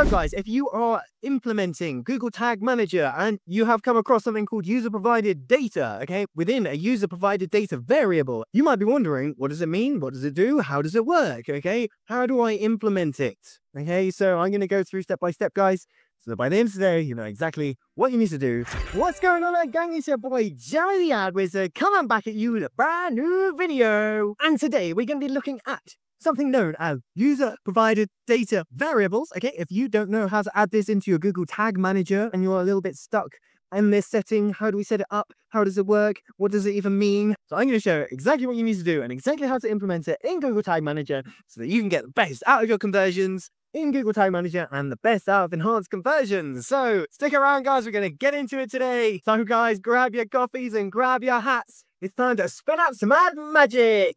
So guys, if you are implementing Google Tag Manager and you have come across something called user provided data, okay, within a user provided data variable, you might be wondering, what does it mean? What does it do? How does it work? Okay, how do I implement it? Okay, so I'm going to go through step by step, guys. So by the end of today, you know exactly what you need to do. What's going on gang? It's your boy, Jerry the Ad Wizard, coming back at you with a brand new video. And today, we're going to be looking at something known as user-provided data variables. Okay, if you don't know how to add this into your Google Tag Manager and you're a little bit stuck in this setting, how do we set it up? How does it work? What does it even mean? So I'm going to show exactly what you need to do and exactly how to implement it in Google Tag Manager so that you can get the best out of your conversions in Google Tag Manager and the best out of enhanced conversions. So stick around, guys. We're going to get into it today. So guys, grab your coffees and grab your hats. It's time to spin out some ad magic.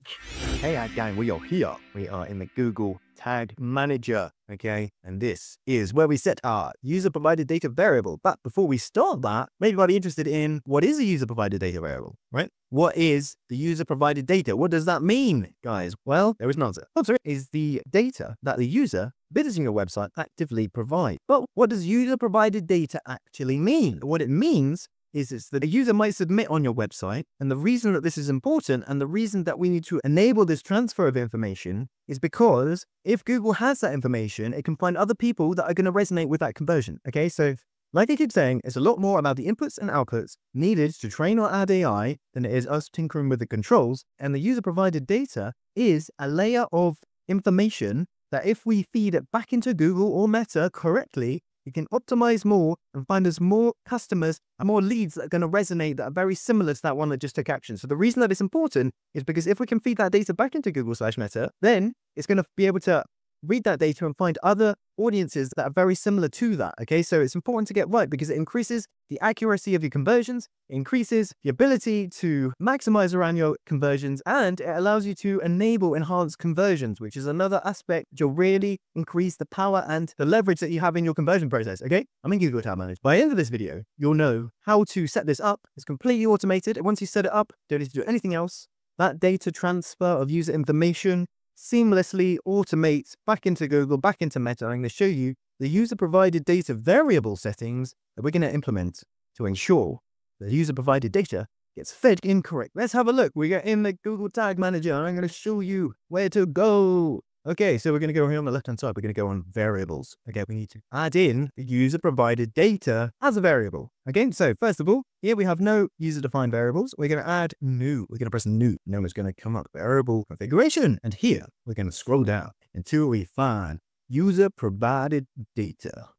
Hey, ad gang, we are here. We are in the Google Tag Manager, okay? And this is where we set our user-provided data variable. But before we start that, maybe you be interested in what is a user-provided data variable, right? What is the user-provided data? What does that mean, guys? Well, there is an answer. Answer is the data that the user visiting your website actively provide. But what does user-provided data actually mean? What it means is, is that a user might submit on your website. And the reason that this is important and the reason that we need to enable this transfer of information is because if Google has that information, it can find other people that are going to resonate with that conversion. Okay, so like I keep saying, it's a lot more about the inputs and outputs needed to train our ad AI than it is us tinkering with the controls. And the user provided data is a layer of information that if we feed it back into Google or Meta correctly, we can optimize more and find us more customers and more leads that are going to resonate that are very similar to that one that just took action. So the reason that it's important is because if we can feed that data back into Google slash Meta, then it's going to be able to read that data and find other audiences that are very similar to that. Okay, so it's important to get right because it increases the accuracy of your conversions, increases the ability to maximize around your conversions, and it allows you to enable enhanced conversions, which is another aspect will really increase the power and the leverage that you have in your conversion process. Okay, I'm in Google Tag Manager. By the end of this video, you'll know how to set this up. It's completely automated. Once you set it up, don't need to do anything else. That data transfer of user information seamlessly automates back into Google, back into Meta. I'm going to show you the user provided data variable settings that we're going to implement to ensure the user provided data gets fed incorrect. Let's have a look. We get in the Google Tag Manager I'm going to show you where to go. Okay, so we're going to go here on the left-hand side. We're going to go on variables. Okay, we need to add in the user-provided data as a variable. Okay, so first of all, here we have no user-defined variables. We're going to add new. We're going to press new. Now it's going to come up variable configuration. And here, we're going to scroll down until we find user-provided data.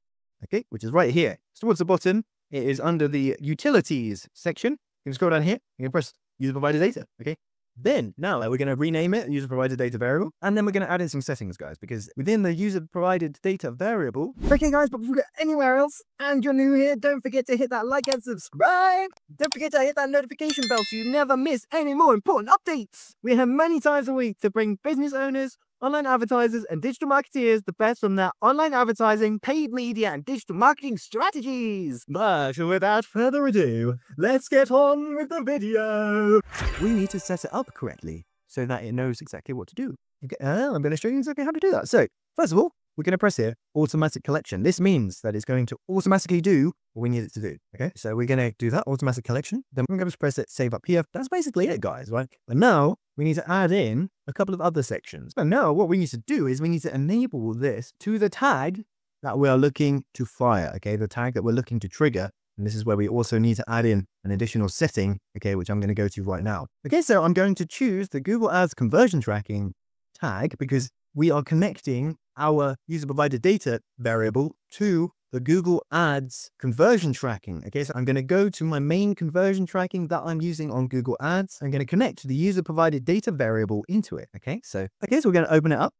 Okay, which is right here. Towards the bottom, it is under the utilities section. You can scroll down here. You can press user-provided data. Okay, then now we're going to rename it user provided data variable, and then we're going to add in some settings, guys, because within the user provided data variable. Okay, guys, but before we go anywhere else, and you're new here, don't forget to hit that like and subscribe. Don't forget to hit that notification bell so you never miss any more important updates. We have many times a week to bring business owners online advertisers and digital marketeers the best from their online advertising, paid media, and digital marketing strategies. But without further ado, let's get on with the video. We need to set it up correctly so that it knows exactly what to do. Okay, uh, I'm going to show you exactly how to do that. So, first of all, we're going to press here, automatic collection. This means that it's going to automatically do what we need it to do. Okay, so we're going to do that automatic collection. Then we're going to press it, save up here. That's basically it, guys, right? But now we need to add in a couple of other sections. And now what we need to do is we need to enable this to the tag that we are looking to fire. Okay, the tag that we're looking to trigger. And this is where we also need to add in an additional setting, okay, which I'm going to go to right now. Okay, so I'm going to choose the Google Ads conversion tracking tag because we are connecting our user provided data variable to the Google Ads conversion tracking. Okay, so I'm going to go to my main conversion tracking that I'm using on Google Ads. I'm going to connect the user provided data variable into it. Okay, so, okay, so we're going to open it up.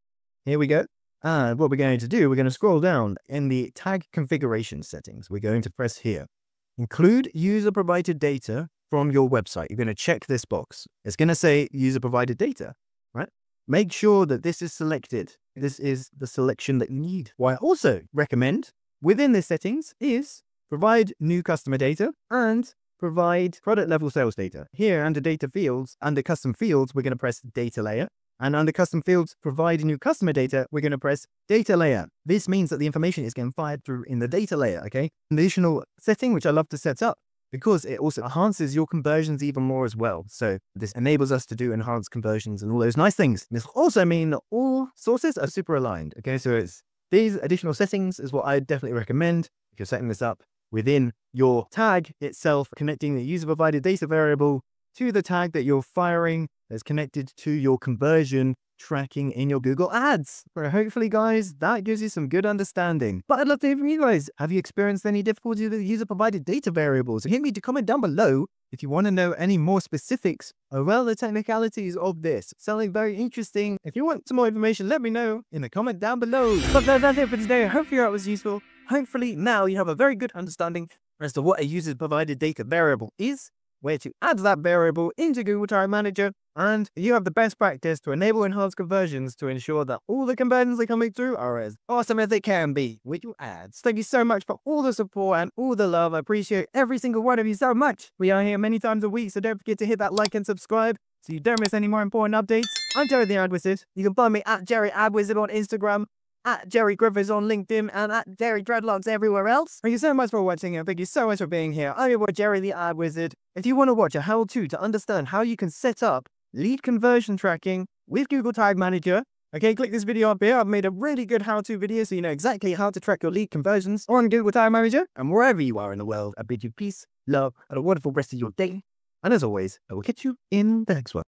Here we go. And what we're going to do, we're going to scroll down in the tag configuration settings. We're going to press here. Include user provided data from your website. You're going to check this box. It's going to say user provided data? Make sure that this is selected. This is the selection that you need. What I also recommend within the settings is provide new customer data and provide product level sales data. Here under data fields, under custom fields, we're going to press data layer And under custom fields, provide new customer data, we're going to press data layer. This means that the information is getting fired through in the data layer, okay? Additional setting, which I love to set up because it also uh-huh. enhances your conversions even more as well. So this enables us to do enhanced conversions and all those nice things. This also mean that all sources are super aligned. Okay, so it's these additional settings is what I definitely recommend if you're setting this up within your tag itself, connecting the user provided data variable to the tag that you're firing that's connected to your conversion tracking in your Google Ads. So hopefully, guys, that gives you some good understanding. But I'd love to hear from you guys. Have you experienced any difficulty with user-provided data variables? Hit me to comment down below if you want to know any more specifics around the technicalities of this. Sounding very interesting. If you want some more information, let me know in the comment down below. But that's it for today. I hope you it was useful. Hopefully now you have a very good understanding as to what a user-provided data variable is, where to add that variable into Google Tag Manager, and you have the best practice to enable enhanced conversions to ensure that all the conversions that are coming through are as awesome as they can be with your ads. Thank you so much for all the support and all the love. I appreciate every single one of you so much. We are here many times a week, so don't forget to hit that like and subscribe so you don't miss any more important updates. I'm Jerry the Ad Wizard. You can find me at Jerry on Instagram at Jerry Griffiths on LinkedIn and at Jerry Dreadlocks everywhere else. Thank you so much for watching and thank you so much for being here. I'm your boy Jerry the Ad Wizard. If you want to watch a how-to to understand how you can set up lead conversion tracking with Google Tag Manager, okay, click this video up here. I've made a really good how-to video so you know exactly how to track your lead conversions on Google Tag Manager. And wherever you are in the world, I bid you peace, love, and a wonderful rest of your day. And as always, I will catch you in the next one.